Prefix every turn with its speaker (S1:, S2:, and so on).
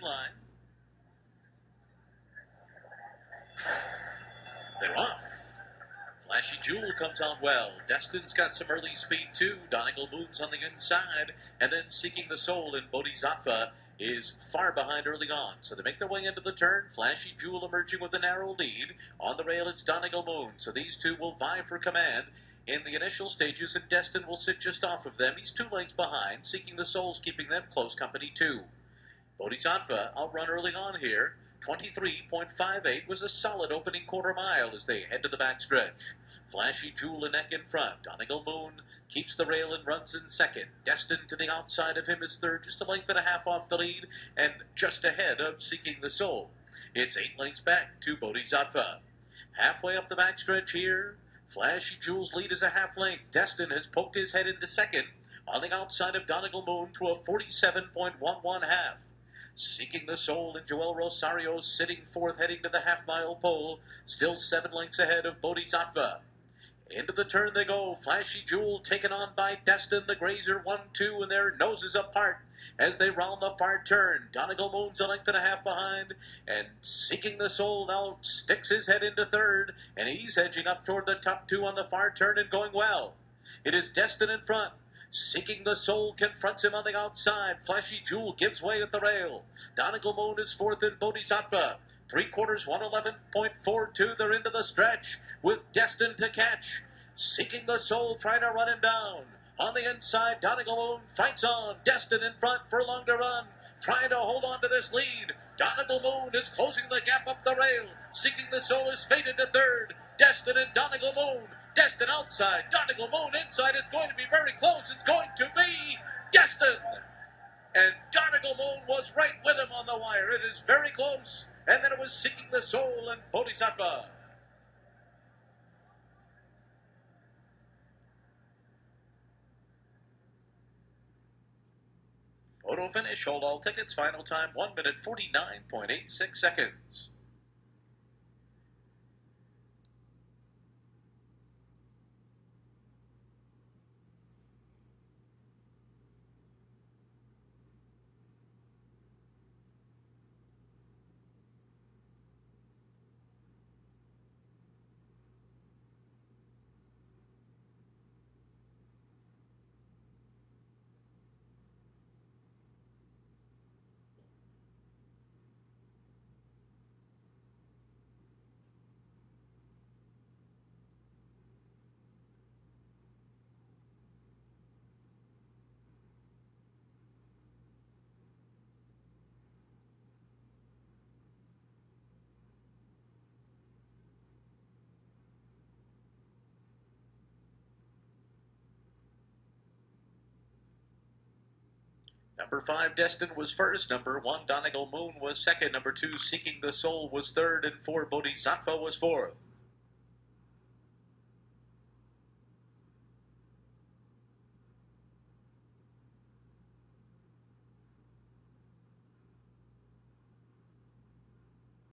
S1: line. They're off. Flashy Jewel comes on well. Destin's got some early speed too. Donegal moves on the inside, and then Seeking the Soul in Bodhisattva is far behind early on. So they make their way into the turn. Flashy Jewel emerging with a narrow lead. On the rail, it's Donegal Moon. So these two will vie for command in the initial stages, and Destin will sit just off of them. He's two lengths behind. Seeking the Soul's keeping them close company too. Bodhisattva outrun early on here. 23.58 was a solid opening quarter mile as they head to the backstretch. Flashy Jewel and Neck in front. Donegal Moon keeps the rail and runs in second. Destined to the outside of him is third, just a length and a half off the lead, and just ahead of Seeking the Soul. It's eight lengths back to Bodhisattva. Halfway up the backstretch here, Flashy Jewel's lead is a half length. Destin has poked his head into second on the outside of Donegal Moon to a 47.11 half. Seeking the Soul and Joel Rosario sitting fourth, heading to the half mile pole, still seven lengths ahead of Bodhisattva. Into the turn they go. Flashy Jewel taken on by Destin. The Grazer 1 2 and their noses apart as they round the far turn. Donegal Moon's a length and a half behind. And Seeking the Soul now sticks his head into third. And he's edging up toward the top two on the far turn and going well. It is Destin in front. Seeking the Soul confronts him on the outside. Flashy Jewel gives way at the rail. Donegal Moon is fourth in Bodhisattva. Three quarters, 111.42. They're into the stretch with Destin to catch. Seeking the Soul trying to run him down. On the inside, Donegal Moon fights on. Destin in front furlong to run. Trying to hold on to this lead. Donegal Moon is closing the gap up the rail. Seeking the Soul is faded to third. Destin and Donegal Moon Destin outside. Donegal Moon inside. It's going to be very close. It's going to be Destin. And Donegal Moon was right with him on the wire. It is very close. And then it was Seeking the Soul and Bodhisattva. Photo finish. Hold all tickets. Final time 1 minute 49.86 seconds. Number five, Destin was first. Number one, Donegal Moon was second. Number two, Seeking the Soul was third. And four, Bodhisattva was fourth.